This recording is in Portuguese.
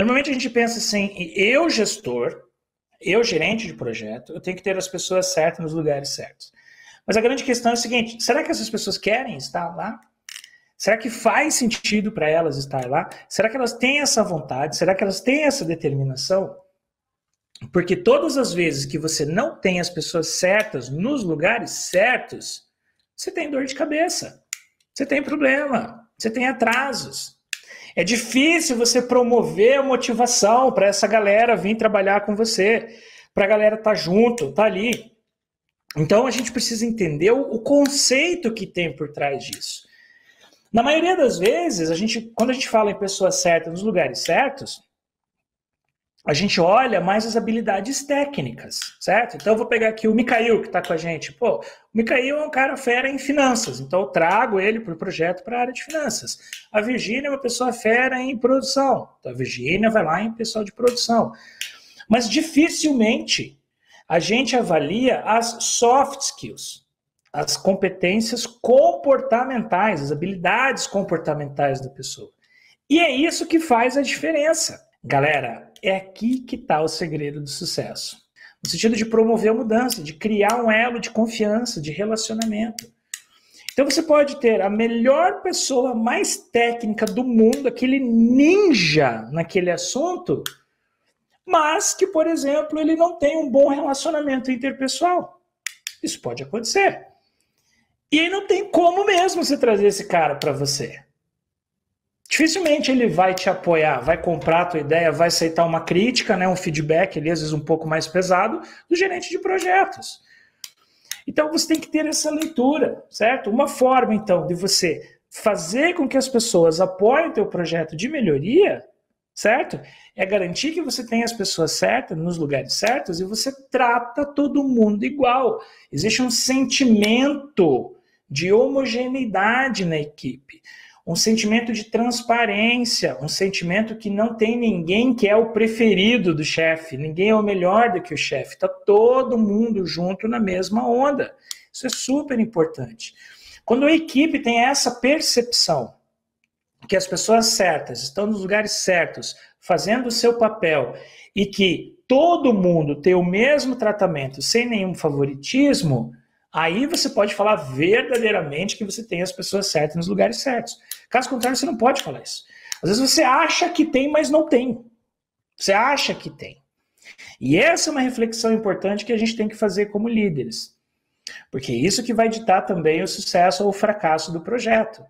Normalmente a gente pensa assim, eu gestor, eu gerente de projeto, eu tenho que ter as pessoas certas nos lugares certos. Mas a grande questão é a seguinte: será que essas pessoas querem estar lá? Será que faz sentido para elas estar lá? Será que elas têm essa vontade? Será que elas têm essa determinação? Porque todas as vezes que você não tem as pessoas certas nos lugares certos, você tem dor de cabeça, você tem problema, você tem atrasos. É difícil você promover a motivação para essa galera vir trabalhar com você, para a galera estar tá junto, estar tá ali. Então a gente precisa entender o, o conceito que tem por trás disso. Na maioria das vezes, a gente, quando a gente fala em pessoas certas nos lugares certos, a gente olha mais as habilidades técnicas, certo? Então eu vou pegar aqui o Mikhail, que está com a gente. Pô, o Mikhail é um cara fera em finanças, então eu trago ele para o projeto para a área de finanças. A Virgínia é uma pessoa fera em produção, então a Virgínia vai lá em pessoal de produção. Mas dificilmente a gente avalia as soft skills, as competências comportamentais, as habilidades comportamentais da pessoa. E é isso que faz a diferença. Galera, é aqui que está o segredo do sucesso. No sentido de promover a mudança, de criar um elo de confiança, de relacionamento. Então você pode ter a melhor pessoa mais técnica do mundo, aquele ninja naquele assunto, mas que, por exemplo, ele não tem um bom relacionamento interpessoal. Isso pode acontecer. E aí não tem como mesmo você trazer esse cara para você. Dificilmente ele vai te apoiar, vai comprar a tua ideia, vai aceitar uma crítica, né, um feedback, ali, às vezes um pouco mais pesado, do gerente de projetos. Então você tem que ter essa leitura, certo? Uma forma, então, de você fazer com que as pessoas apoiem o teu projeto de melhoria, certo? É garantir que você tem as pessoas certas nos lugares certos e você trata todo mundo igual. Existe um sentimento de homogeneidade na equipe um sentimento de transparência, um sentimento que não tem ninguém que é o preferido do chefe, ninguém é o melhor do que o chefe, está todo mundo junto na mesma onda. Isso é super importante. Quando a equipe tem essa percepção que as pessoas certas estão nos lugares certos, fazendo o seu papel e que todo mundo tem o mesmo tratamento sem nenhum favoritismo, Aí você pode falar verdadeiramente que você tem as pessoas certas nos lugares certos. Caso contrário, você não pode falar isso. Às vezes você acha que tem, mas não tem. Você acha que tem. E essa é uma reflexão importante que a gente tem que fazer como líderes. Porque é isso que vai ditar também o sucesso ou o fracasso do projeto.